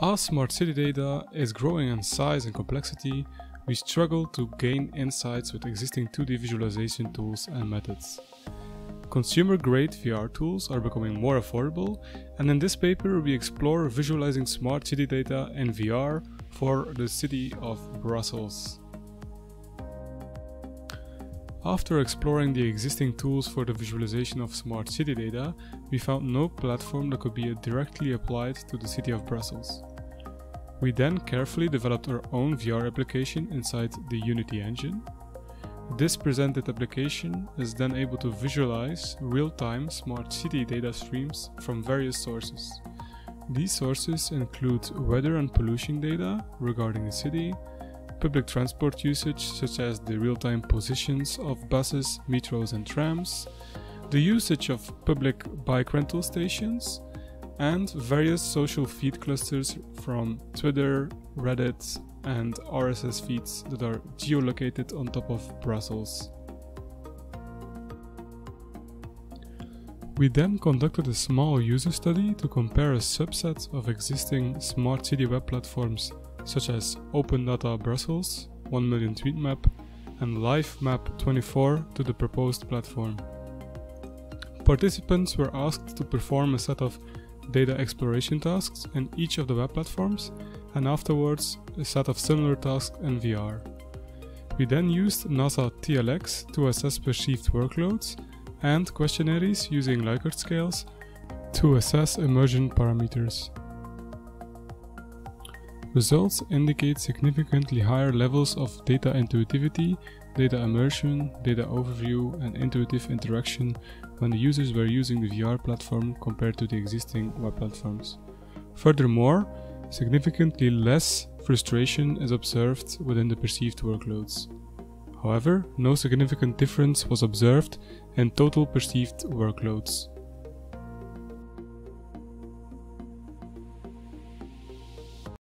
As smart city data is growing in size and complexity, we struggle to gain insights with existing 2D visualization tools and methods. Consumer grade VR tools are becoming more affordable, and in this paper we explore visualizing smart city data in VR for the city of Brussels. After exploring the existing tools for the visualization of smart city data, we found no platform that could be directly applied to the city of Brussels. We then carefully developed our own VR application inside the Unity engine. This presented application is then able to visualize real-time smart city data streams from various sources. These sources include weather and pollution data regarding the city, public transport usage such as the real-time positions of buses, metros and trams, the usage of public bike rental stations, and various social feed clusters from Twitter, Reddit, and RSS feeds that are geolocated on top of Brussels. We then conducted a small user study to compare a subset of existing smart city web platforms such as Open Data Brussels, 1 million tweet map, and LiveMap24 to the proposed platform. Participants were asked to perform a set of data exploration tasks in each of the web platforms, and afterwards a set of similar tasks in VR. We then used NASA TLX to assess perceived workloads and questionnaires using Likert scales to assess emergent parameters. Results indicate significantly higher levels of data intuitivity, data immersion, data overview, and intuitive interaction when the users were using the VR platform compared to the existing web platforms. Furthermore, significantly less frustration is observed within the perceived workloads. However, no significant difference was observed in total perceived workloads.